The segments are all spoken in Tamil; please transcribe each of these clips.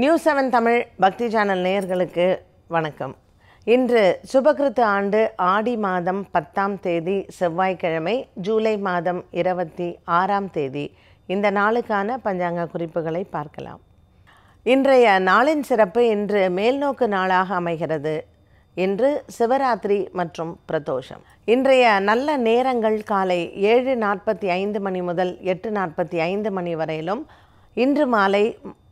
நியூஸ் செவன் தமிழ் பக்தி சேனல் நேயர்களுக்கு வணக்கம். இன்று சுபகிருத்து ஆண்டு ஆடி மாதம் பத்தாம் தேதி செவ்வாய்க்கிழமை ஜூலை மாதம் இருபத்தி ஆறாம் தேதி. இந்த நாளுக்கான பஞ்சாங்க குறிப்புகளை பார்க்கலாம். இன்றைய நாளின் சிறப்பு இன்று மேல்நோக்கு நாளாக அமைகிறது. இன்று சிவராத்திரி மற்றும் பிரதோஷம். இன்றைய நல்ல நேரங்கள் காலை ஏழு நாற்பத்தி ஐந்து மணி முதல் எட்டு நாற்பத்தி ஐந்து மணி வரையிலும் இன்று மாலை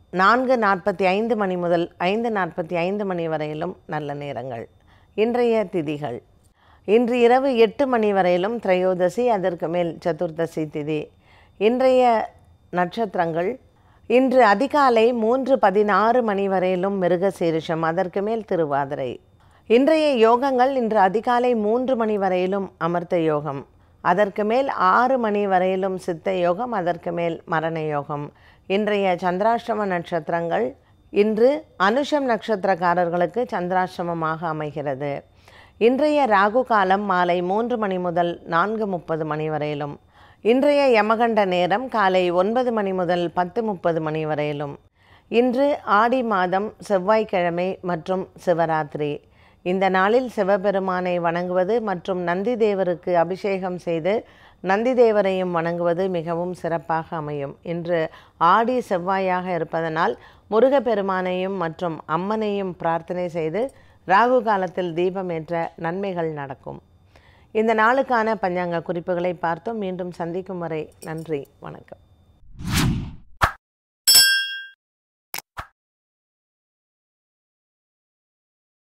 நான்கு நாற்பத்தி ஐந்து மணி முதல் ஐந்து நாற்பத்தி ஐந்து மணி வரையிலும் நல்ல நேரங்கள். இன்றைய திதிகள். இன்று இரவு எட்டு மணி வரையிலும் திரையோதசி அதற்கு மேல் சதுர்தசி திதி. இன்றைய நட்சத்திரங்கள். இன்று அதிகாலை மூன்று பதினாறு மணி வரையிலும் மிருகசீரிஷம் அதற்கு மேல் திருவாதிரை. இன்றைய யோகங்கள் இன்று அதிகாலை மூன்று மணி வரையிலும் அமர்த்த யோகம். அதற்கு மேல் ஆறு மணி வரையிலும் சித்த யோகம் அதற்கு மேல் மரண யோகம். இன்றைய சந்திராஷ்டம நட்சத்திரங்கள் இன்று அனுஷம் நட்சத்திரக்காரர்களுக்கு சந்திராஷ்டமமாக அமைகிறது. இன்றைய ராகு காலம் மாலை மூன்று மணி முதல் நான்கு முப்பது மணி வரையிலும். இன்றைய யமகண்ட நேரம் காலை ஒன்பது மணி முதல் பத்து முப்பது மணி வரையிலும். இன்று ஆடி மாதம் செவ்வாய்க்கிழமை மற்றும் சிவராத்திரி. இந்த நாளில் சிவபெருமானை வணங்குவது மற்றும் நந்தி தேவருக்கு அபிஷேகம் செய்து நந்தி தேவரையும் வணங்குவது மிகவும் சிறப்பாக அமையும். இன்று ஆடி செவ்வாயாக இருப்பதனால் முருகப்பெருமானையும் மற்றும் அம்மனையும் பிரார்த்தனை செய்து ராகு காலத்தில் தீபம் ஏற்ற நன்மைகள் நடக்கும். இந்த நாளுக்கான பஞ்சாங்க குறிப்புகளை பார்த்தோம். மீண்டும் சந்திக்கும் வரை நன்றி வணக்கம்.